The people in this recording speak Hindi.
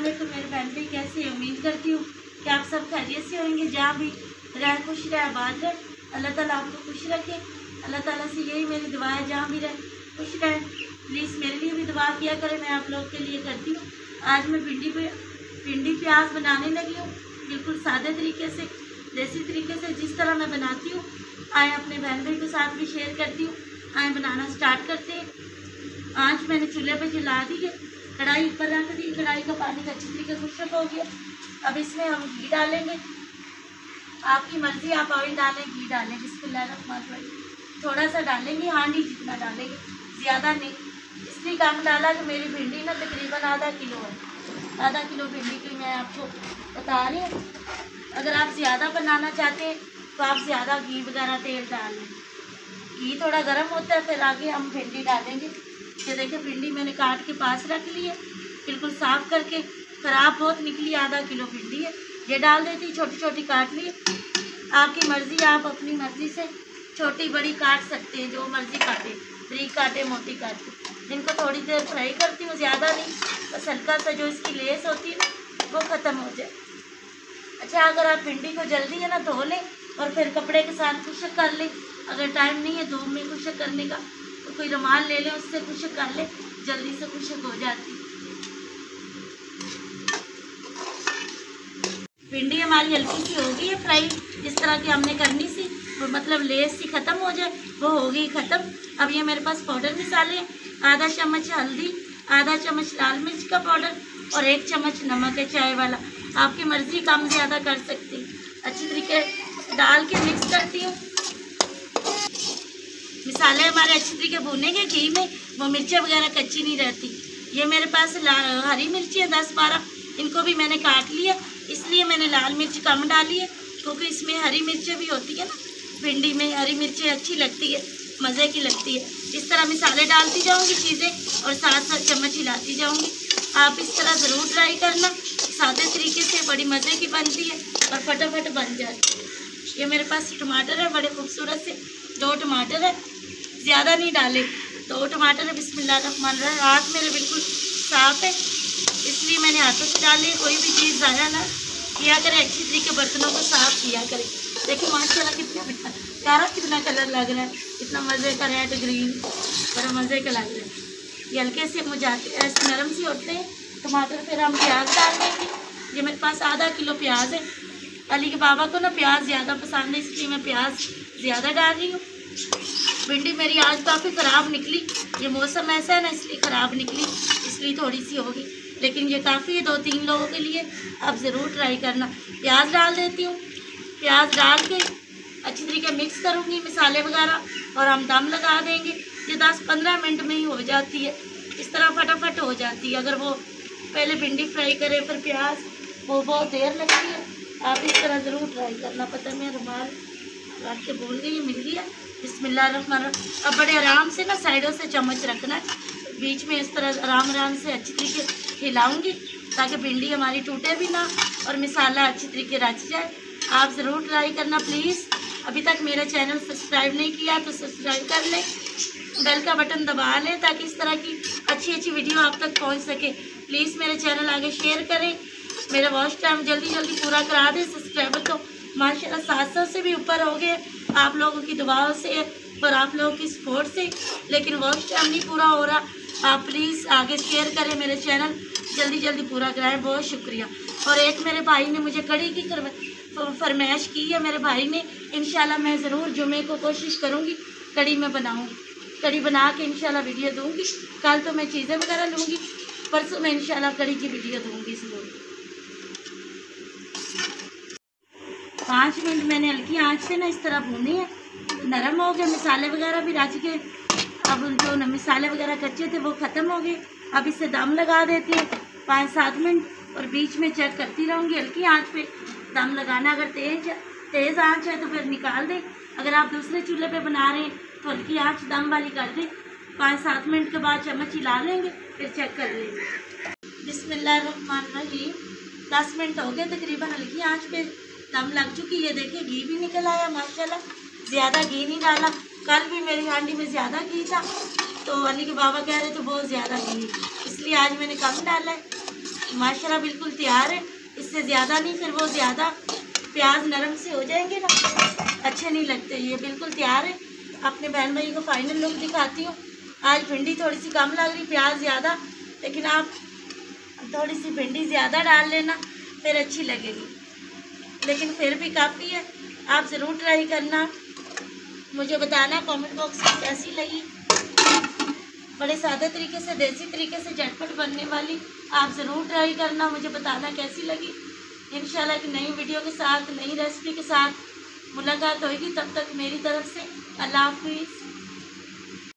वालेकुम मेरे बहन भाई कैसे उम्मीद करती हूँ कि आप सब खैरियत से होंगे। जहाँ भी रह, खुश रहे, आबाद रहे। अल्लाह ताला आपको खुश रखे। अल्लाह ताला से यही मेरी दुआ है, जहाँ भी रहे, खुश रहे। प्लीज़ मेरे लिए भी दुआ किया करें। मैं आप लोग के लिए करती हूँ। आज मैं भिंडी पे, भिंडी प्याज बनाने लगी हूँ। बिल्कुल सादे तरीके से, देसी तरीके से जिस तरह मैं बनाती हूँ। आए अपने बहन भाई के साथ भी शेयर करती हूँ। आए बनाना स्टार्ट करते हैं। आँच मैंने चूल्हे पे जला दी है। कढ़ाई ऊपर रख दी, कढ़ाई का पानी का अच्छी तरीके से हो गया। अब इसमें हम घी डालेंगे। आपकी मर्ज़ी, आप ऑयल डालें, घी डालें जिसको बिस्मिल्लाह थोड़ा सा डालेंगे हांडी जितना डालेंगे, ज़्यादा नहीं। इसलिए कम डाला कि मेरी भिंडी ना तकरीबन आधा किलो है। आधा किलो भिंडी की मैं आपको बता रही हूँ। अगर आप ज़्यादा बनाना चाहते हैं तो आप ज़्यादा घी वगैरह तेल डाल। लें घी थोड़ा गर्म होता है, फिर आगे हम भिंडी डालेंगे। ये देखिए भिंडी मैंने काट के पास रख ली है। बिल्कुल साफ़ करके, ख़राब बहुत निकली, आधा किलो भिंडी है। ये डाल देती छोटी छोटी काट ली। आपकी मर्ज़ी, आप अपनी मर्ज़ी से छोटी बड़ी काट सकते हैं, जो मर्ज़ी काटे, बरीक काटे, मोटी काटे। इनको थोड़ी देर फ्राई करती हूँ, ज़्यादा नहीं, बस हल्का सा जो इसकी लेस होती है ना, वो ख़त्म हो जाए। अच्छा अगर आप भिंडी को जल्दी है ना, धो लें और फिर कपड़े के साथ खुशक कर लें। अगर टाइम नहीं है, धूप में खुशक करने का। कोई रुमाल ले लें, उससे खुशक कर ले, जल्दी से खुशक हो जाती। भिंडी हमारी हल्की सी हो गई है फ्राई, जिस तरह की हमने करनी सी मतलब लेस सी ख़त्म हो जाए, वो हो गई ख़त्म। अब ये मेरे पास पाउडर मिसाले आधा चम्मच हल्दी, आधा चम्मच लाल मिर्च का पाउडर और एक चम्मच नमक है चाय वाला। आपकी मर्ज़ी, कम ज़्यादा कर सकती अच्छी तरीके डाल के मिक्स करती हूँ। मसाले हमारे अच्छी तरीके भूनेंगे घी में। वो मिर्चें वगैरह कच्ची नहीं रहती। ये मेरे पास हरी मिर्ची है, दस बारह। इनको भी मैंने काट लिया। इसलिए मैंने लाल मिर्च कम डाली है, क्योंकि इसमें हरी मिर्चें भी होती है ना। भिंडी में हरी मिर्चें अच्छी लगती है, मज़े की लगती है। इस तरह मिसाले डालती जाऊँगी चीज़ें और साथ साथ चम्मच हिलाती जाऊँगी। आप इस तरह ज़रूर ट्राई करना। सादे तरीके से बड़ी मज़े की बनती है और फटाफट बन जाती है। ये मेरे पास टमाटर है, बड़े खूबसूरत से। दो टमाटर है। ज़्यादा नहीं डाले। तो टमाटर बिस्मिल्लाह रहमान रहा। हाथ मेरे बिल्कुल साफ़ है, इसलिए मैंने हाथों से डाले। कोई भी चीज़ ज़्यादा ना किया करें, अच्छी तरीके बर्तनों को साफ़ किया करें। देखिए माशाल्लाह कितना प्यारा कितना कलर लग रहा है। इतना मज़े का रेड, ग्रीन, बड़ा मज़े का लग रहा है। ये हल्के से मुझाते ऐसे नरम से होते हैं टमाटर फिर हम प्याज डाल देंगे ये मेरे पास आधा किलो प्याज है। अली के बाबा को ना प्याज ज़्यादा पसंद है, इसलिए मैं प्याज ज़्यादा डाल रही हूँ। भिंडी मेरी आज काफ़ी ख़राब निकली। ये मौसम ऐसा है ना, इसलिए ख़राब निकली। इसलिए थोड़ी सी होगी। लेकिन ये काफ़ी है दो तीन लोगों के लिए। आप ज़रूर ट्राई करना। प्याज डाल देती हूँ। प्याज डाल के अच्छी तरीके मिक्स करूँगी मसाले वगैरह और हम दम लगा देंगे। ये दस पंद्रह मिनट में ही हो जाती है। इस तरह फटाफट हो जाती है। अगर वो पहले भिंडी फ्राई करें, फिर प्याज, वो बहुत देर लगती है। आप इस तरह ज़रूर ट्राई करना। पता मैं रुमाल रख के बोल गई मिल गया बिस्मिल्लाह अब बड़े आराम से ना साइडों से चम्मच रखना है। बीच में इस तरह आराम आराम से अच्छी तरीके हिलाऊँगी, ताकि भिंडी हमारी टूटे भी ना और मिसाला अच्छी तरीके रच जाए। आप ज़रूर ट्राई करना, प्लीज़। अभी तक मेरा चैनल सब्सक्राइब नहीं किया तो सब्सक्राइब कर लें। बेल का बटन दबा लें, ताकि इस तरह की अच्छी अच्छी वीडियो आप तक पहुँच सके। प्लीज़ मेरे चैनल आगे शेयर करें। मेरा वॉच टाइम जल्दी जल्दी पूरा करा दें। सब्सक्राइबर तो माशाल्लाह सात सौ से भी ऊपर हो गए। आप लोगों की दुआओं से और आप लोगों की सपोर्ट से। लेकिन वॉच टाइम नहीं पूरा हो रहा। आप प्लीज़ आगे शेयर करें मेरे चैनल जल्दी जल्दी पूरा कराएँ। बहुत शुक्रिया। और एक मेरे भाई ने मुझे कड़ी की फरमाइश की है मेरे भाई ने। इन मैं ज़रूर जुमे को कोशिश करूँगी। कड़ी में बनाऊँगी। कड़ी बना के इंशाल्लाह वीडियो दूँगी। कल तो मैं चीज़ें वगैरह लूँगी। परसों मैं इंशाल्लाह कड़ी की वीडियो दूँगी ज़रूर। पाँच मिनट मैंने हल्की आँच से ना इस तरह भूनी है। नरम हो गए, मसाले वगैरह भी रच के अब जो मसाले वगैरह कच्चे थे, वो ख़त्म हो गए। अब इसे दम लगा देती है पाँच सात मिनट और बीच में चेक करती रहूँगी हल्की आँच पे। दम लगाना अगर तेज़ तेज़ आँच है तो फिर निकाल दें। अगर आप दूसरे चूल्हे पे बना रहे हैं तो हल्की आँच दम वाली कर दें। पाँच सात मिनट के बाद चम्मच हिला लेंगे, फिर चेक कर लेंगे। बिस्मिल्लाहिर्रहमानिर्रहीम दस मिनट हो गए तकरीबन हल्की आँच पे। दम लग चुकी है। देखिए, घी भी निकल आया, माशाल्लाह। ज़्यादा घी नहीं डाला। कल भी मेरी हांडी में ज़्यादा घी था। तो अली के बाबा कह रहे थे, बहुत ज़्यादा घी। इसलिए आज मैंने कम डाला है। माशाल्लाह, बिल्कुल तैयार है। इससे ज़्यादा नहीं, फिर वो ज़्यादा प्याज नरम से हो जाएँगे ना। अच्छे नहीं लगते। ये बिल्कुल तैयार है। अपने बहन भाई को फाइनल लुक दिखाती हूँ। आज भिंडी थोड़ी सी कम लग रही, प्याज ज़्यादा। लेकिन आप थोड़ी सी भिंडी ज़्यादा डाल लेना, फिर अच्छी लगेगी। लेकिन फिर भी काफ़ी है। आप ज़रूर ट्राई करना। मुझे बताना कमेंट बॉक्स में कैसी लगी। बड़े सादे तरीके से, देसी तरीके से, झटपट बनने वाली। आप ज़रूर ट्राई करना, मुझे बताना कैसी लगी। इंशाल्लाह एक नई वीडियो के साथ, नई रेसिपी के साथ मुलाकात होगी। तब तक मेरी तरफ़ से, अल्लाह हाफिज़।